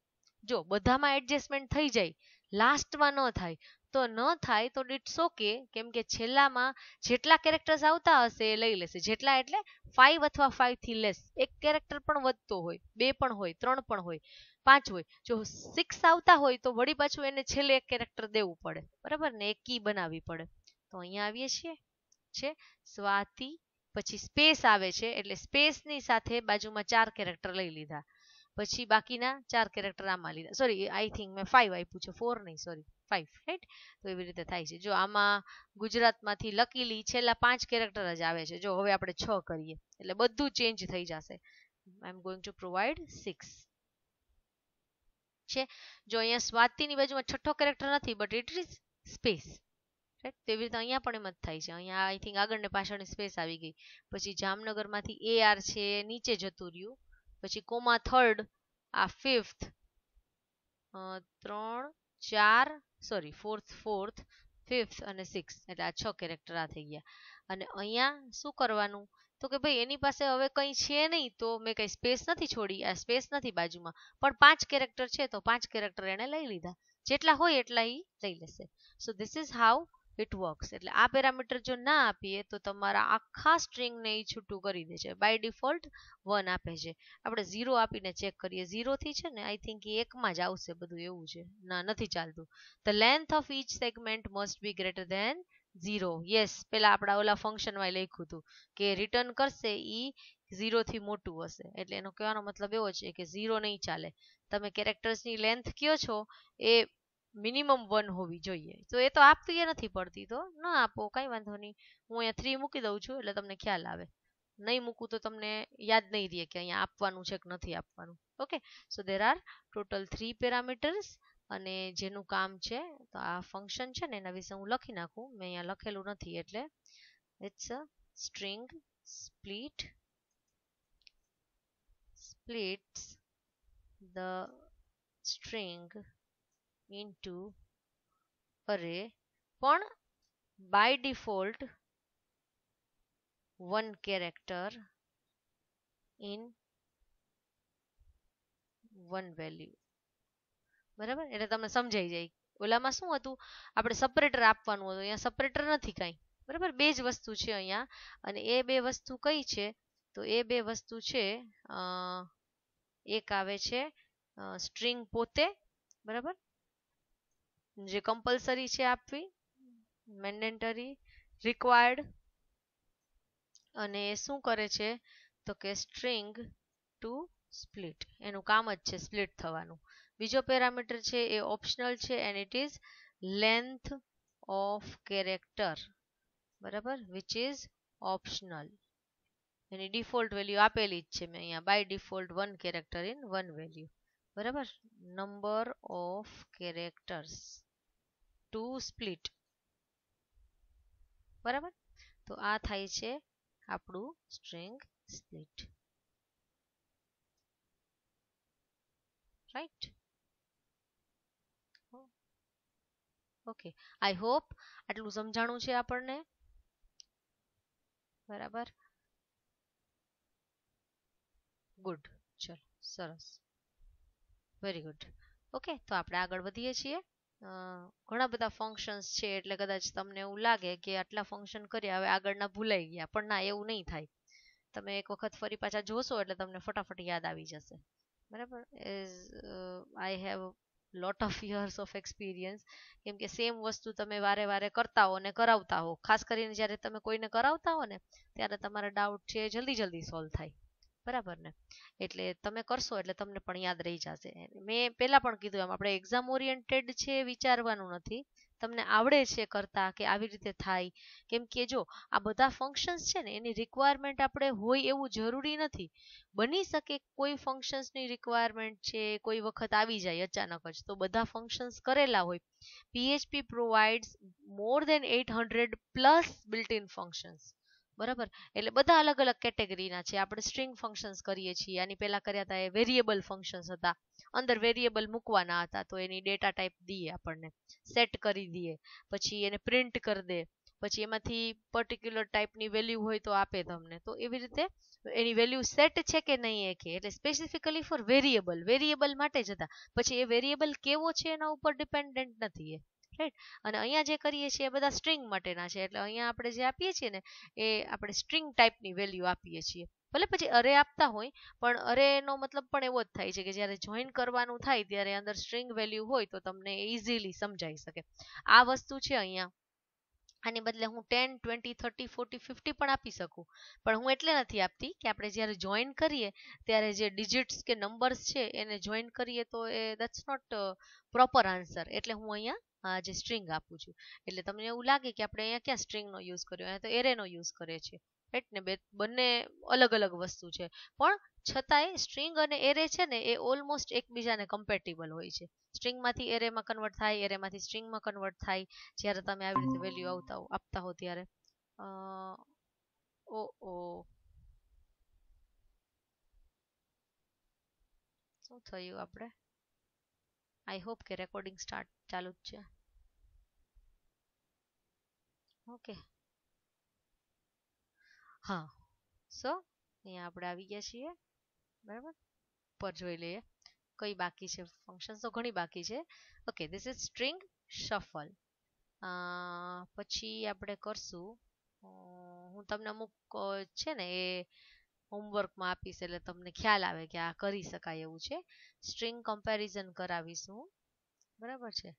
જો બધામાં adjustment થઈ જાય લાસ્ટમાં ન થાય તો ન થાય તો ઇટ્સ ઓકે કેમ કે છેલ્લામાં જેટલા કેરેક્ટર્સ આવતા હશે એ લઈ લેશે. જેટલા એટલે ફાઈવ અથવા ફાઈવથી લેસ એક કેરેક્ટર પણ વધતો હોય, બે પણ હોય, ત્રણ પણ હોય, પાંચ હોય. જો સિક્સ આવતા હોય તો વળી પાછું એને છેલ્લે એક કેરેક્ટર દેવું પડે. બરાબર ને? એક કી બનાવવી પડે. તો અહીંયા આવીએ છીએ. છે? સ્વાતિ, પછી સ્પેસ આવે છે. એટલે સ્પેસની સાથે બાજુમાં ચાર કેરેક્ટર લઈ લીધા. પછી બાકીના ચાર કેરેક્ટર આમાં લીધા. સોરી આઈ થિંક મેં ફાઈવ આપ્યું છે. ફોર નહીં સોરી ફાઈવ right? તો એવી રીતે થાય છે. જો આમાં ગુજરાતમાંથી લકીલી છેલ્લા પાંચ કેરેક્ટર જ આવે છે. જો હવે આપણે છ કરીએ, એટલે બધું change થઈ જશે. I am going to provide six. છે? જો અહીંયા સ્વાતિની બાજુમાં છઠ્ઠો character નથી but is space space right તેવી રીતે અહીંયા પણ એમ જ થાય છે. અહીંયા આઈ થિંક આગળ ને પાછળની સ્પેસ આવી ગઈ. પછી જામનગરમાંથી AR છે, નીચે જતું રહ્યું. પછી કોમા થર્ડ આ ફિફ્થ ત્રણ, ચાર સોરી ફોર્થ ફોર્થ ફિફ્થ અને સિક્સ એટલે આ છ કેરેક્ટર આ થઈ ગયા. અને અહીંયા શું કરવાનું? તો કે ભાઈ, એની પાસે હવે કંઈ છે નહીં, તો મેં કંઈ સ્પેસ નથી છોડી. આ સ્પેસ નથી બાજુમાં. પણ પાંચ કેરેક્ટર છે, તો પાંચ કેરેક્ટર એણે લઈ લીધા. જેટલા હોય એટલા એ લઈ લેશે. So this is how it works એટલે આ પેરામીટર જો ના આપીએ તો તમારા આખા સ્ટ્રિંગને એ છૂટું કરી દે છે. બાય ડિફોલ્ટ વન આપે છે. આપણે ઝીરો આપીને ચેક કરીએ. ઝીરોથી છે ને આઈ થિંક એ એકમાં જ આવશે બધું એવું છે. ના, નથી ચાલતું. The length of each segment must be greater than zero yes પેલા આપણા ઓલા ફંક્શનમાં લખ્યું હતું કે રિટર્ન કરશે ઈ ઝીરોથી મોટું હશે. એટલે એનો કહેવાનો મતલબ એવો છે કે ઝીરો નહીં ચાલે. તમે કેરેક્ટર્સની લેન્થ કયો છો એ મિનિમમ વન હોવી જોઈએ. તો એ તો આપવી નથી પડતી તો. ન આપો, કાંઈ વાંધો નહીં. હું અહીંયા થ્રી મૂકી દઉં છું એટલે તમને ખ્યાલ આવે. નહીં મૂકું તો તમને યાદ નહીં રહે કે અહીંયા આપવાનું છે કે નથી આપવાનું. Okay so there are total three parameters અને જેનું કામ છે, તો આ ફંક્શન છે ને એના વિશે હું લખી નાખું. મેં અહીંયા લખેલું નથી એટલે it's a string split splits the string into array, પણ by default one character in one value. બરાબર? એટલે તમને સમજાઈ જાય. ઓલામાં શું હતું? આપણે સપરેટર આપવાનું હતું. અહીંયા સપરેટર નથી કાંઈ. બરાબર? બે જ વસ્તુ છે અહીંયા. અને એ બે વસ્તુ કઈ છે? તો એ બે વસ્તુ છે એક આવે છે સ્ટ્રિંગ પોતે. બરાબર? જે કમ્પલસરી છે આપવી મેન્ડેન્ટરી રિક્વાયર્ડ અને શું કરે છે? તો કે સ્ટ્રિંગ ટુ સ્પ્લિટ એનું કામ જ છે સ્પ્લિટ થવાનું. બીજો પેરામીટર છે એ ઓપ્શનલ છે and it is length of character બરાબર? વિચ ઇઝ ઓપ્શનલ એની ડિફોલ્ટ વેલ્યુ આપેલી જ છે મેં અહીંયા. By default one character in one value બરાબર? Number of characters to split બરાબર? તો આ થાય છે આપણું string split right okay I hope આટલું સમજાણું છે આપણને. બરાબર? ગુડ ચલો, સરસ. વેરી ગુડ ઓકે તો આપણે આગળ વધીએ છીએ. ઘણા બધા ફંક્શન્સ છે એટલે કદાચ તમને એવું લાગે કે આટલા ફંક્શન કર્યા, હવે આગળના ભૂલાઈ ગયા, પણ ના, એવું નહીં થાય. તમે એક વખત ફરી પાછા જોશો એટલે તમને ફટાફટ યાદ આવી જશે. બરાબર? Is I have lot of years of experience કેમ કે સેમ વસ્તુ તમે વારે વારે કરતા હો અને કરાવતા હો. ખાસ કરીને જ્યારે તમે કોઈને કરાવતા હો ને, ત્યારે તમારા ડાઉટ છે જલ્દી જલ્દી સોલ્વ થાય. બરાબર ને? એટલે તમે કરશો એટલે તમને પણ યાદ રહી જશે. મેં પહેલા પણ કીધું એમ, આપણે exam oriented છે વિચારવાનું નથી. તમને આવડે છે કરતા કે આવી રીતે થાય? કેમ કે જો, આ બધા ફંક્શન્સ છે ને, એની રિક્વાયરમેન્ટ આપણે હોય એવું જરૂરી નથી. બની શકે કોઈ ફંક્શન્સની રિક્વાયરમેન્ટ છે, કોઈ વખત આવી જાય અચાનક જ, તો બધા ફંક્શન્સ કરેલા હોય. PHP provides more than 800 plus built-in functions. બરાબર? એટલે બધા અલગ અલગ કેટેગરીના છે. આપણે સ્ટ્રિંગ ફંક્શન્સ કરીએ છીએ. આની પહેલા કર્યા હતા એ variable ફંક્શન્સ હતા. અંદર variable મૂકવાના હતા. તો એની ડેટા ટાઈપ દઈએ આપણને. સેટ કરી દઈએ. પછી એને પ્રિન્ટ કરી દે. પછી એમાંથી પર્ટિક્યુલર ટાઈપની વેલ્યુ હોય તો આપે તમને. તો એવી રીતે એની વેલ્યુ સેટ છે કે નહીં એ કે? એટલે સ્પેસિફિકલી ફોર variable. Variable માટે જ હતા. પછી એ variable કેવો છે એના ઉપર dependent નથી એ. રાઈટ અને અહીંયા જે કરીએ છીએ એ બધા સ્ટ્રિંગ માટેના છે. એટલે અહીંયા આપણે જે આપીએ છીએ ને, એ આપણે સ્ટ્રિંગ ટાઈપની વેલ્યુ આપીએ છીએ. ભલે પછી અરે આપતા હોય, પણ અરેનો મતલબ પણ એવો જ થાય છે કે જ્યારે join કરવાનું થાય ત્યારે અંદર સ્ટ્રિંગ વેલ્યુ હોય તો તમને ઇઝીલી સમજાઈ શકે. આ વસ્તુ છે અહીંયા. આની બદલે હું ten twenty thirty forty fifty પણ આપી શકું. પણ હું એટલે નથી આપતી કે આપણે જ્યારે જોઈન કરીએ, ત્યારે જે ડિજિટ્સ કે નંબર્સ છે એને જોઈન કરીએ તો એ દેટ્સ નોટ પ્રોપર આન્સર એટલે હું અહીંયા જે સ્ટ્રિંગ આપું છું. એટલે તમને એવું લાગે કે આપણે અહીંયા ક્યાં સ્ટ્રિંગનો use કર્યો? અહીંયા તો એરેનો યુઝ કરે છે. Right ને? બે, બંને અલગ અલગ વસ્તુ છે. પણ છતાંય સ્ટ્રિંગ અને એરે છે ને, એ ઓલમોસ્ટ એકબીજાને compatible હોય છે. સ્ટ્રિંગમાંથી એરેમાં કન્વર્ટ થાય એરેમાંથી સ્ટ્રિંગમાં કન્વર્ટ થાય, જ્યારે તમે આવી રીતે વેલ્યુ આવતા આપતા હો ત્યારે. ઓ ઓ. શું થયું આપણે? આઈ હોપ કે રેકોર્ડિંગ સ્ટાર્ટ ચાલુ જ છે. ઓકે હા. સો અહીંયા આપણે આવી ગયા છીએ. બરાબર? પર જોઈ લઈએ. કઈ બાકી છે? ફંક્શન તો ઘણી બાકી છે. Okay this is string shuffle પછી આપણે કરશું. હું તમને અમુક છે ને, એ હોમવર્કમાં આપીશ એટલે તમને ખ્યાલ આવે કે આ કરી શકાય એવું છે. સ્ટ્રિંગ કમ્પેરિઝન કરાવીશું બરાબર છે?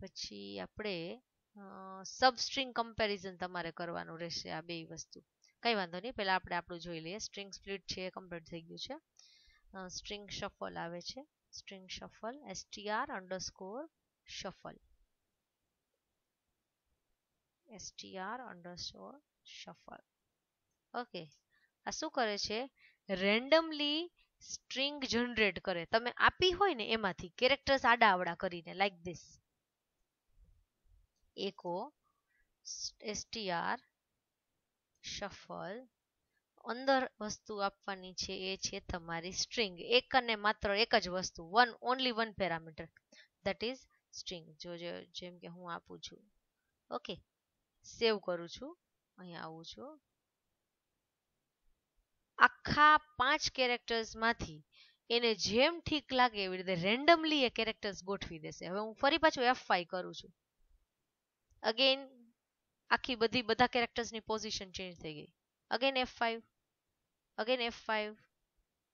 પછી આપણે સબસ્ટ્રિંગ કમ્પેરિઝન તમારે કરવાનું રહેશે આ બે વસ્તુ. કઈ વાંધો નહીં, પહેલા આપણે આપણું જોઈ લઈએ. સ્ટ્રિંગ સ્પ્લિટ છે કમ્પ્લીટ થઈ ગયું છે. સ્ટ્રિંગ શફલ આવે છે. String shuffle STR underscore shuffle STR underscore shuffle okay આ શું કરે છે? રેન્ડમલી સ્ટ્રિંગ જનરેટ કરે. તમે આપી હોય ને એમાંથી કેરેક્ટર્સ આડા આવડા કરીને like this echo STR shuffle અંદર વસ્તુ આપવાની છે એ છે તમારી સ્ટ્રિંગ એક અને માત્ર એક જ વસ્તુ. One only one parameter that is string જો જેમ કે હું આપું છું. ઓકે સેવ કરું છું. અહીંયા આવું છું. આખા પાંચ કેરેક્ટર્સમાંથી એને જેમ ઠીક લાગે એવી રીતે રેન્ડમલી એ કેરેક્ટર્સ ગોઠવી દેશે. હવે હું ફરી પાછું એફ ફાઈ કરું છું. અગેન આખી બધી, બધા કેરેક્ટર્સની પોઝિશન ચેન્જ થઈ ગઈ. Again F five again F five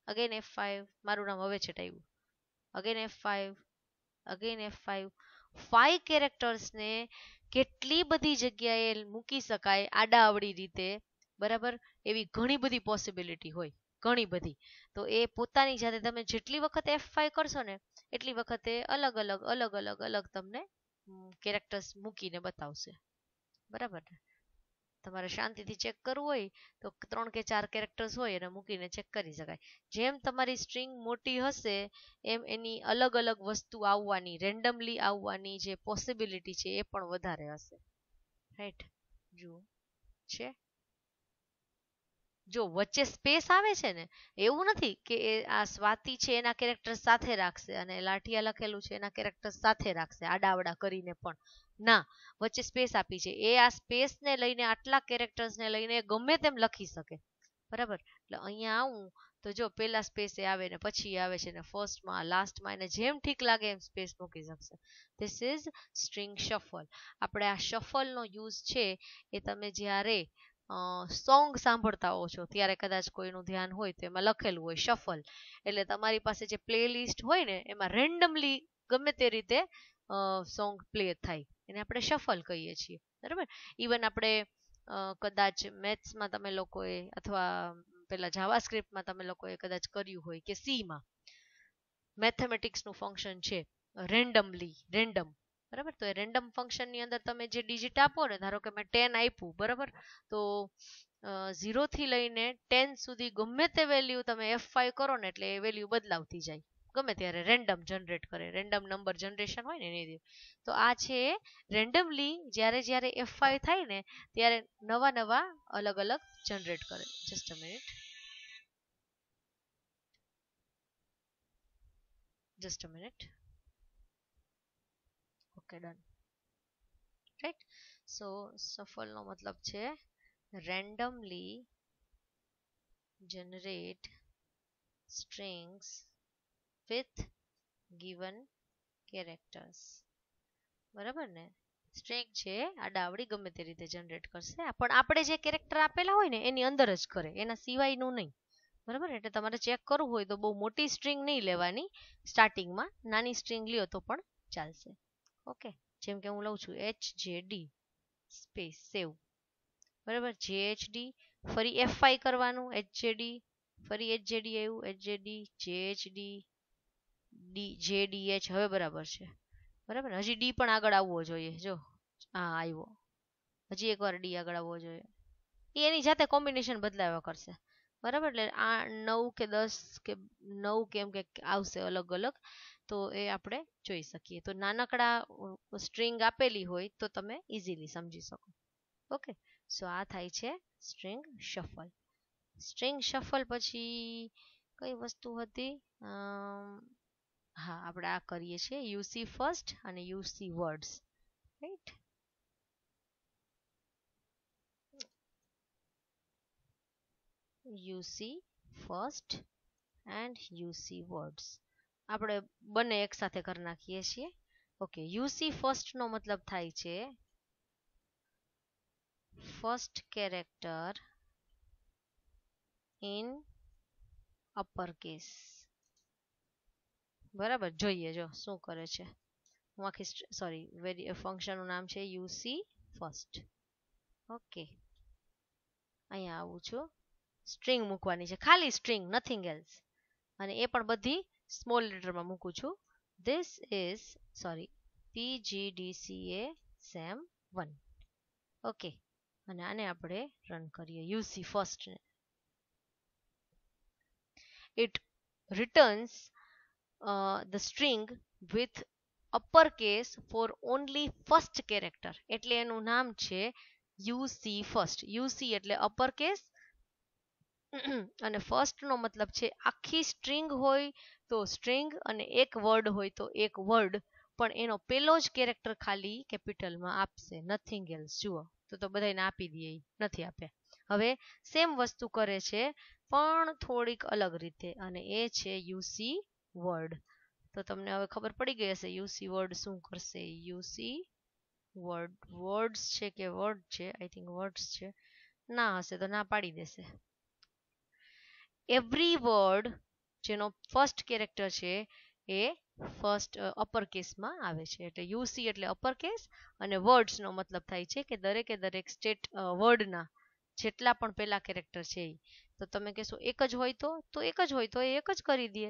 again F five મારું નામ હવે છટાયું. Again F five again F five five કેરેક્ટર્સને કેટલી બધી જગ્યાએ મૂકી શકાય આડા અવળી રીતે બરાબર? એવી ઘણી બધી પોસિબિલિટી હોય, ઘણી બધી. તો એ પોતાની જાતે તમે જેટલી વખત ફાઈવ કરશો ને, એટલી વખતે અલગ અલગ અલગ અલગ અલગ તમને કેરેક્ટર્સ મૂકીને બતાવશે. બરાબર? તમારે શાંતિથી ચેક કરવું હોય, તો ત્રણ કે ચાર કેરેક્ટર્સ હોય એને મૂકીને ચેક કરી શકાય. જેમ તમારી સ્ટ્રિંગ મોટી હશે, એમ એની અલગ અલગ વસ્તુ આવવાની રેન્ડમલી આવવાની જે પોસિબિલિટી છે, એ પણ વધારે હશે. રાઈટ જુઓ. છે? જો વચ્ચે સ્પેસ આવે છે ને, એવું નથી કે એ આ સ્વાતિ છે એના કેરેક્ટર સાથે રાખશે અને લાઠિયા લખેલું છે એના કેરેક્ટર સાથે રાખશે, આડાવડા કરીને પણ. ના, વચ્ચે સ્પેસ આપી છે. એ આ સ્પેસને લઈને, આટલા કેરેક્ટર્સને લઈને ગમે તેમ લખી શકે. બરાબર? એટલે અહીંયા આવું, તો જો પેલા સ્પેસે આવે ને, પછી આવે છે ને ફર્સ્ટમાં લાસ્ટમાં એને જેમ ઠીક લાગે એમ સ્પેસ મૂકી શકશે. ધીસ ઇઝ સ્ટ્રિંગ શફલ આપણે આ શફલનો યુઝ છે એ તમે જ્યારે સોંગ સાંભળતા હો છો, ત્યારે કદાચ કોઈનું ધ્યાન હોય તો એમાં લખેલું હોય શફલ એટલે તમારી પાસે જે playlist હોય ને, એમાં રેન્ડમલી ગમે તે રીતે સોંગ પ્લે થાય. એને આપણે શફલ કહીએ છીએ. બરાબર? ઇવન આપણે કદાચ મેથ્સમાં તમે લોકોએ અથવા પેલા જાવા સ્ક્રિપ્ટમાં તમે લોકોએ કદાચ કર્યું હોય કે સીમાં મેથેમેટિક્સનું ફંક્શન છે. રેન્ડમલી રેન્ડમ બરાબર? તો એ રેન્ડમ ફંક્શનની અંદર તમે જે ડિજિટ આપો ને, ધારો કે મેં ટેન આપ્યું, બરાબર? તો zero થી લઈને ટેન સુધી ગમે તે વેલ્યુ તમે F five કરો ને, એટલે એ વેલ્યુ બદલાવતી જાય. ગમે ત્યારે રેન્ડમ જનરેટ કરે રેન્ડમ નંબર જનરેશન હોય ને, એની તો આ છે રેન્ડમલી જ્યારે જ્યારે F five થાય ને, ત્યારે નવા નવા અલગ અલગ જનરેટ કરે. Just minute. Just just a okay done right so સફલનો મતલબ છે randomly generate strings with given characters. બરાબર ને? સ્ટ્રિંગ છે, આ ડાવડી ગમે તે રીતે જનરેટ કરશે. પણ આપણે જે કેરેક્ટર આપેલા હોય ને, એની અંદર જ કરે. એના સિવાયનું નહીં. બરાબર? એટલે તમારે ચેક કરવું હોય તો બહુ મોટી સ્ટ્રિંગ નહીં લેવાની. સ્ટાર્ટિંગમાં નાની સ્ટ્રિંગ લ્યો તો પણ ચાલશે. ઓકે. જેમ કે હું લઉં છું ડી સ્પેસ સેવ બરાબર? જે ડી ફરી એફ ફાઈ કરવાનું એચ જે ડી ફરી એચ ડી આવ્યું જે ડી એચ હવે બરાબર છે. બરાબર? હજી ડી પણ આગળ આવવો જોઈએ. જો હા આવ્યો હજી એકવાર ડી આગળ આવવો જોઈએ. એ એની જાતે કોમ્બિનેશન બદલાવ્યા કરશે. બરાબર? એટલે આ નવ કે દસ કે નવ કે એમ કે આવશે અલગ અલગ. તો એ આપણે જોઈ શકીએ. તો નાનકડા સ્ટ્રિંગ આપેલી હોય તો તમે ઇઝીલી સમજી શકો. ઓકે સો આ થાય છે સ્ટ્રિંગ શફલ સ્ટ્રિંગ શફલ પછી કઈ વસ્તુ હતી? હા, આપણે આ કરીએ છીએ. યુસી ફર્સ્ટ અને UC words right UC first and UC words આપણે બંને એક સાથે કરી નાખીએ છીએ. ઓકે યુસી ફર્સ્ટ નો મતલબ થાય છે first character in upper case બરાબર? જોઈએ, જો શું કરે છે. હું આખી સોરી વેરી ફંક્શનનું નામ છે યુસી ફર્સ્ટ ઓકે અહીંયા આવું છું. સ્ટ્રિંગ મૂકવાની છે. ખાલી સ્ટ્રિંગ નથિંગ એલ્સ અને એ પણ બધી સ્મોલ લેટરમાં મૂકું છું this is sorry pgdca sem one okay અને આને આપણે રન કરીએ UC ફર્સ્ટ ને it returns uh, the string with uppercase for only first character એટલે એનું નામ છે UC first UC એટલે uppercase અને ફર્સ્ટ નો મતલબ છે આખી સ્ટ્રિંગ હોય તો સ્ટ્રિંગ અને એક વર્ડ હોય તો એક વર્ડ પણ એનો પેલો જ કેરેક્ટર ખાલી કેપિટલમાં આપશે નથિંગ એલ્સ જુઓ, તો તો બધાને આપી દઈએ નથી આપ્યા. હવે સેમ વસ્તુ કરે છે, પણ થોડીક અલગ રીતે, અને એ છે યુસી વર્ડ તો તમને હવે ખબર પડી ગઈ હશે યુસી વર્ડ શું કરશે? યુસી વર્ડ વર્ડ્સ છે કે વર્ડ છે? આઈ થિંક વર્ડ્સ છે. ના હશે તો ના પાડી દેશે. એવરી વર્ડ જેનો ફર્સ્ટ કેરેક્ટર છે એ ફર્સ્ટ અપર કેસમાં આવે છે. એટલે યુસી એટલે અપર કેસ અને વર્ડ્સનો મતલબ થાય છે કે દરેકે દરેક સ્ટેટ વર્ડના જેટલા પણ પહેલા કેરેક્ટર છે એ તો તમે કહેશો એક જ હોય તો? તો એક જ હોય તો એ એક જ કરી દે.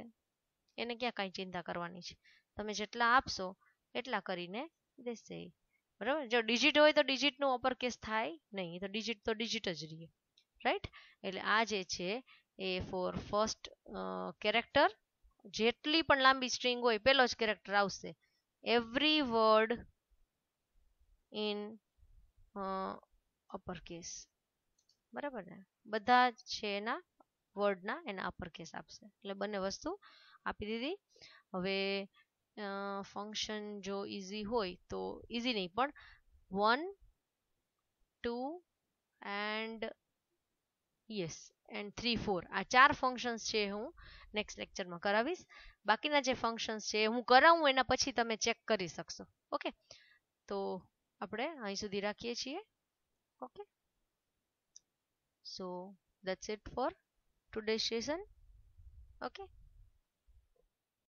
એને ક્યાં કાંઈ ચિંતા કરવાની છે? તમે જેટલા આપશો એટલા કરીને દેશે બરાબર? જો ડિજિટ હોય તો ડિજિટનું અપર કેસ થાય નહીં. તો ડિજિટ તો ડિજિટ જ રહીએ રાઈટ એટલે આ જે છે એ ફોર ફર્સ્ટ કેરેક્ટર જેટલી પણ લાંબી સ્ટ્રિંગ હોય, પેલો જ કેરેક્ટર આવશે. Every word in upper case બરાબર ને? બધા છે એના વર્ડના એના અપર કેસ આપશે. એટલે બંને વસ્તુ આપી દીધી. હવે ફંક્શન જો ઇઝી હોય, તો ઇઝી નહીં, પણ one two and yes and three four આ ચાર ફંક્શન્સ છે હું નેક્સ્ટ લેક્ચરમાં કરાવીશ. બાકીના જે ફંક્શન્સ છે હું કરાવું, એના પછી તમે ચેક કરી શકશો. ઓકે તો આપણે અહીં સુધી રાખીએ છીએ. Okay so, that's for to today's session. Okay